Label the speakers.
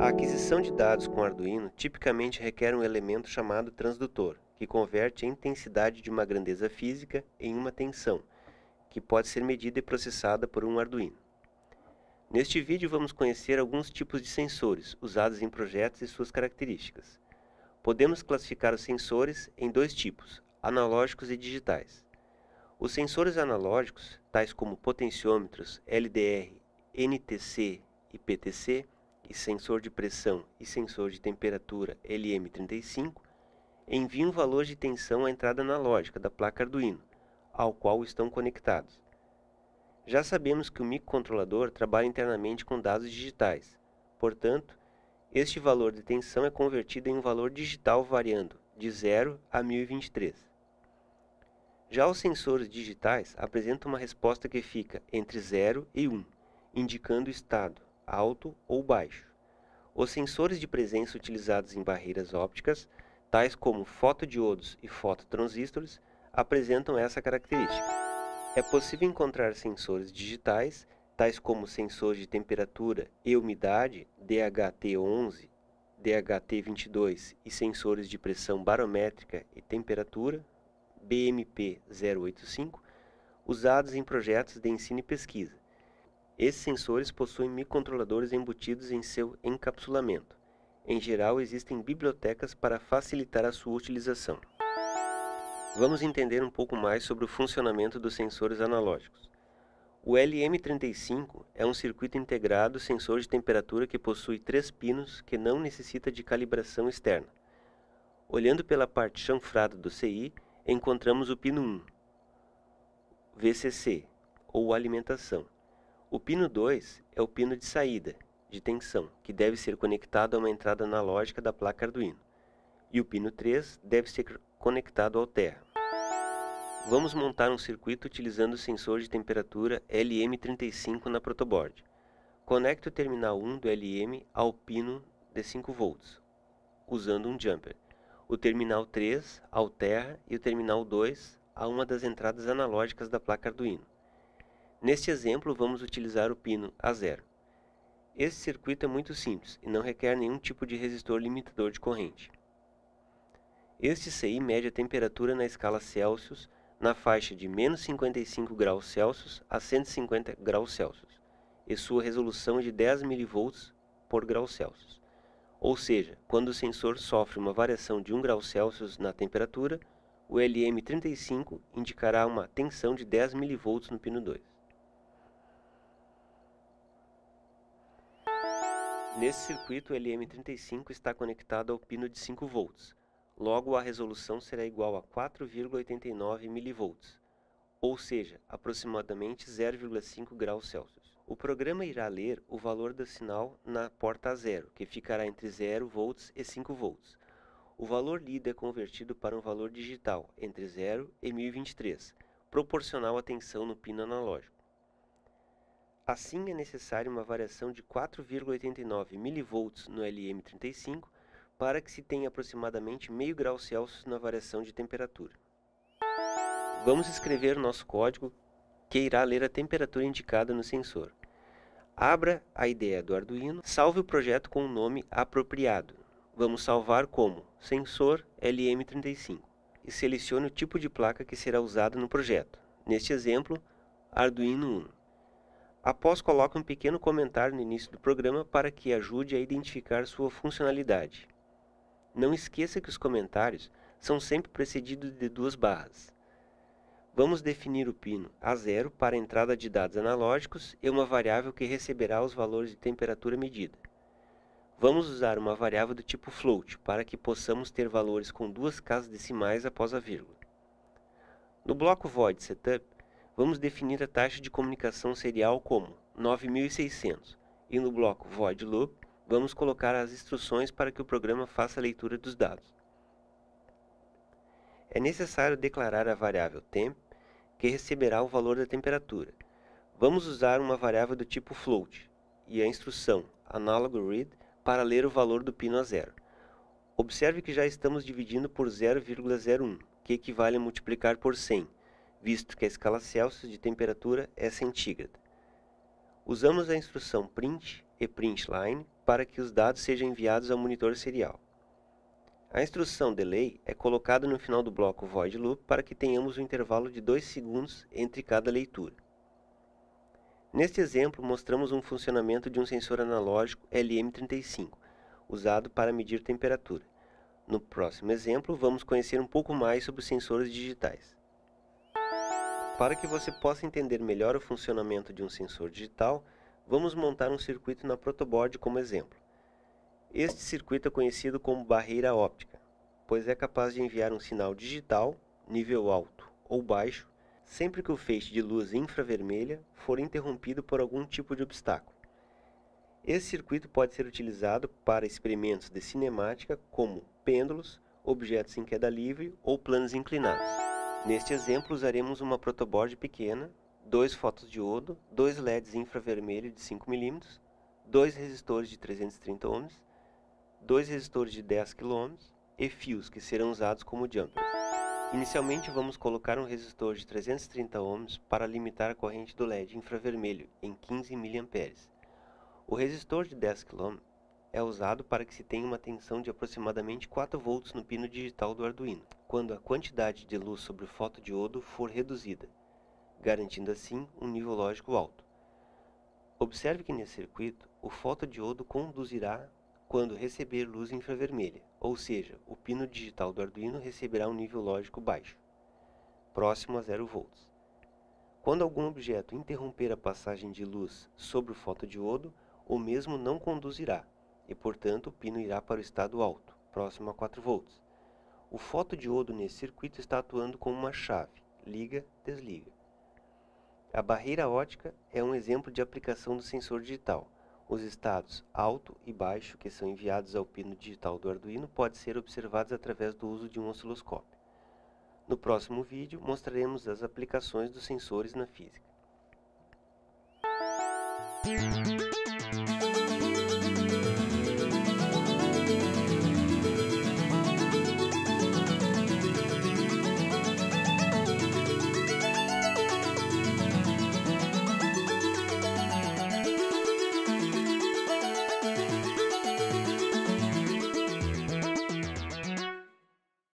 Speaker 1: A aquisição de dados com Arduino tipicamente requer um elemento chamado transdutor, que converte a intensidade de uma grandeza física em uma tensão, que pode ser medida e processada por um Arduino. Neste vídeo vamos conhecer alguns tipos de sensores usados em projetos e suas características. Podemos classificar os sensores em dois tipos, analógicos e digitais. Os sensores analógicos, tais como potenciômetros, LDR, NTC e PTC, e sensor de pressão e sensor de temperatura LM35, enviam valor de tensão à entrada analógica da placa Arduino, ao qual estão conectados. Já sabemos que o microcontrolador trabalha internamente com dados digitais, portanto, este valor de tensão é convertido em um valor digital variando de 0 a 1023. Já os sensores digitais apresentam uma resposta que fica entre 0 e 1, indicando o estado, alto ou baixo. Os sensores de presença utilizados em barreiras ópticas, tais como fotodiodos e fototransistores, apresentam essa característica. É possível encontrar sensores digitais, tais como sensores de temperatura e umidade DHT11, DHT22 e sensores de pressão barométrica e temperatura BMP085, usados em projetos de ensino e pesquisa. Esses sensores possuem microcontroladores embutidos em seu encapsulamento. Em geral, existem bibliotecas para facilitar a sua utilização. Vamos entender um pouco mais sobre o funcionamento dos sensores analógicos. O LM35 é um circuito integrado sensor de temperatura que possui três pinos que não necessita de calibração externa. Olhando pela parte chanfrada do CI, encontramos o pino 1, VCC, ou alimentação. O pino 2 é o pino de saída, de tensão, que deve ser conectado a uma entrada analógica da placa Arduino. E o pino 3 deve ser conectado ao terra. Vamos montar um circuito utilizando o sensor de temperatura LM35 na protoboard. Conecte o terminal 1 do LM ao pino de 5 volts, usando um jumper o terminal 3 ao terra e o terminal 2 a uma das entradas analógicas da placa Arduino. Neste exemplo, vamos utilizar o pino A0. Esse circuito é muito simples e não requer nenhum tipo de resistor limitador de corrente. Este CI mede a temperatura na escala Celsius na faixa de menos 55 graus Celsius a 150 graus Celsius, e sua resolução é de 10 mV por grau Celsius. Ou seja, quando o sensor sofre uma variação de 1 grau Celsius na temperatura, o LM35 indicará uma tensão de 10 mV no pino 2. Nesse circuito, o LM35 está conectado ao pino de 5 volts. Logo, a resolução será igual a 4,89 mV, ou seja, aproximadamente 0,5 graus Celsius. O programa irá ler o valor do sinal na porta A0, que ficará entre 0 volts e 5 volts. O valor lido é convertido para um valor digital entre 0 e 1023, proporcional à tensão no pino analógico. Assim, é necessária uma variação de 4,89 mV no LM35 para que se tenha aproximadamente meio grau Celsius na variação de temperatura. Vamos escrever nosso código que irá ler a temperatura indicada no sensor. Abra a ideia do Arduino, salve o projeto com um nome apropriado. Vamos salvar como sensor LM35 e selecione o tipo de placa que será usado no projeto. Neste exemplo, Arduino Uno. Após coloque um pequeno comentário no início do programa para que ajude a identificar sua funcionalidade. Não esqueça que os comentários são sempre precedidos de duas barras. Vamos definir o pino A0 para a entrada de dados analógicos e uma variável que receberá os valores de temperatura medida. Vamos usar uma variável do tipo float para que possamos ter valores com duas casas decimais após a vírgula. No bloco void setup, vamos definir a taxa de comunicação serial como 9600 e no bloco void loop, vamos colocar as instruções para que o programa faça a leitura dos dados é necessário declarar a variável temp, que receberá o valor da temperatura. Vamos usar uma variável do tipo float, e a instrução Analog Read para ler o valor do pino a zero. Observe que já estamos dividindo por 0,01, que equivale a multiplicar por 100, visto que a escala Celsius de temperatura é centígrada. Usamos a instrução print e printline para que os dados sejam enviados ao monitor serial. A instrução delay é colocada no final do bloco void loop para que tenhamos um intervalo de 2 segundos entre cada leitura. Neste exemplo, mostramos um funcionamento de um sensor analógico LM35, usado para medir temperatura. No próximo exemplo, vamos conhecer um pouco mais sobre sensores digitais. Para que você possa entender melhor o funcionamento de um sensor digital, vamos montar um circuito na protoboard como exemplo. Este circuito é conhecido como barreira óptica, pois é capaz de enviar um sinal digital, nível alto ou baixo, sempre que o feixe de luz infravermelha for interrompido por algum tipo de obstáculo. Esse circuito pode ser utilizado para experimentos de cinemática como pêndulos, objetos em queda livre ou planos inclinados. Neste exemplo, usaremos uma protoboard pequena, dois fotodiodo, dois LEDs infravermelho de 5 mm, dois resistores de 330 ohms, dois resistores de 10 kΩ e fios que serão usados como jumpers. Inicialmente vamos colocar um resistor de 330 ohms para limitar a corrente do LED infravermelho em 15 mA. O resistor de 10 kΩ é usado para que se tenha uma tensão de aproximadamente 4 volts no pino digital do Arduino, quando a quantidade de luz sobre o fotodiodo for reduzida, garantindo assim um nível lógico alto. Observe que nesse circuito, o fotodiodo conduzirá quando receber luz infravermelha, ou seja, o pino digital do Arduino receberá um nível lógico baixo, próximo a 0 volts. Quando algum objeto interromper a passagem de luz sobre o fotodiodo, o mesmo não conduzirá, e, portanto, o pino irá para o estado alto, próximo a 4 volts. O fotodiodo nesse circuito está atuando como uma chave, liga, desliga. A barreira ótica é um exemplo de aplicação do sensor digital. Os estados alto e baixo que são enviados ao pino digital do Arduino podem ser observados através do uso de um osciloscópio. No próximo vídeo mostraremos as aplicações dos sensores na física.